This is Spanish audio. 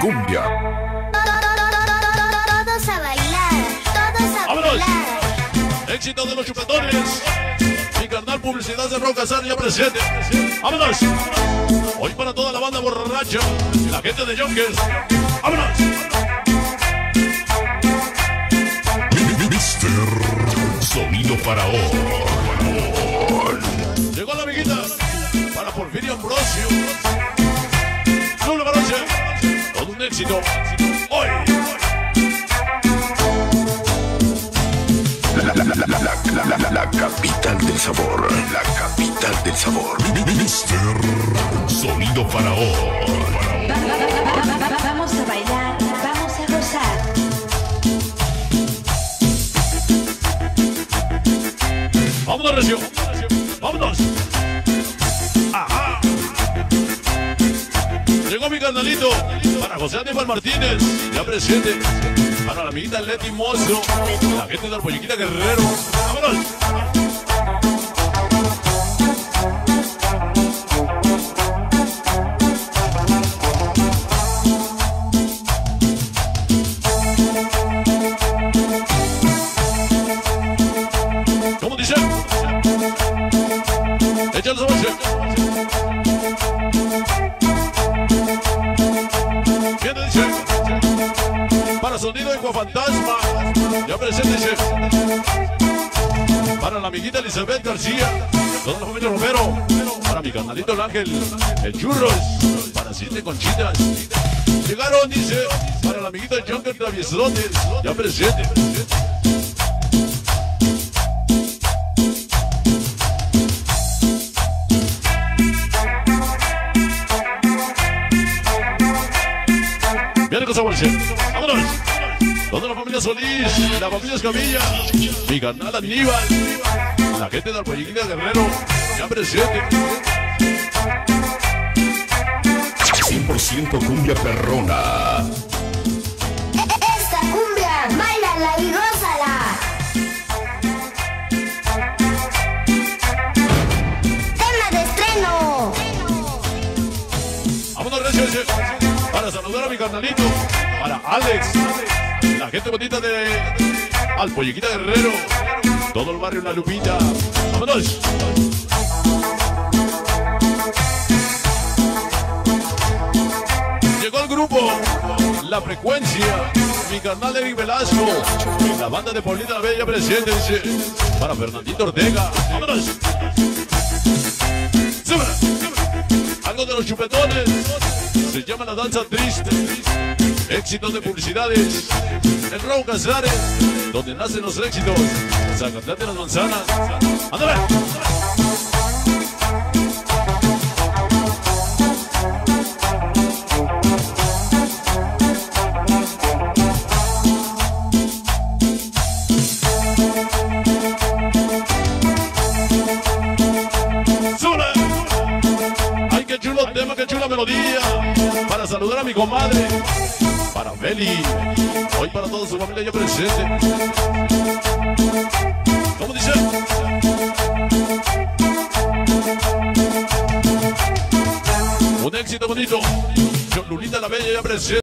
Cumbia. Todos a bailar, todos a ¡Vámonos! bailar. Éxito de los chupetones. Mi carnal publicidad de Roca ya presente. ¡Vámonos! Hoy para toda la banda borracha y la gente de Junkers. ¡Vámonos! Mister Sonido Faraón. Llegó la amiguita para Porfirio Ambrosio éxito. Hoy. La, la, la, la, capital del sabor. La capital del sabor. Mister Sonido Faraón. Vamos a bailar, vamos a gozar. Vámonos, Recio. Vámonos. Carnalito para José Aníbal Martínez, ya presente. Para la amiguita Leti Mozo, la gente de Polliquita Guerrero. Vámonos. ¿Cómo dice? Sonido de fantasma. Ya presente dice. Para la amiguita Elizabeth García. Toda la familia Romero. Para mi canalito el ángel. El churros. Para siete conchitas. Llegaron, dice. Para la amiguita Junker Traviesones. Ya presente. Viene cosa bolsa. Vámonos. Toda la familia Solís, la familia Escamilla, mi canal Aníbal, la gente de Alpolliguina Guerrero, ya presente. 100% cumbia perrona. Esta cumbia, bailala y gózala. Tema de estreno. Vámonos, Recio, ese. Para saludar a mi carnalito, para Alex, la gente bonita de Alpolliguita Guerrero, todo el barrio La Lupita. Vámonos. Llegó el grupo, la frecuencia, mi carnal Eric Velasco, la banda de Paulita la Bella presente, dice, para Fernandito Ortega. Vámonos. Algo de los chupetones, se llama la danza triste, éxitos de publicidades, el Raúl Casares, donde nacen los éxitos, Zacatán de las manzanas. ¡Ándale! ¡Ay, qué chulo tema, qué chula melodía! Para saludar a mi comadre, Beli, hoy para toda su familia ya presente. ¿Cómo dice? Un éxito bonito. Lulita la Bella ya presente.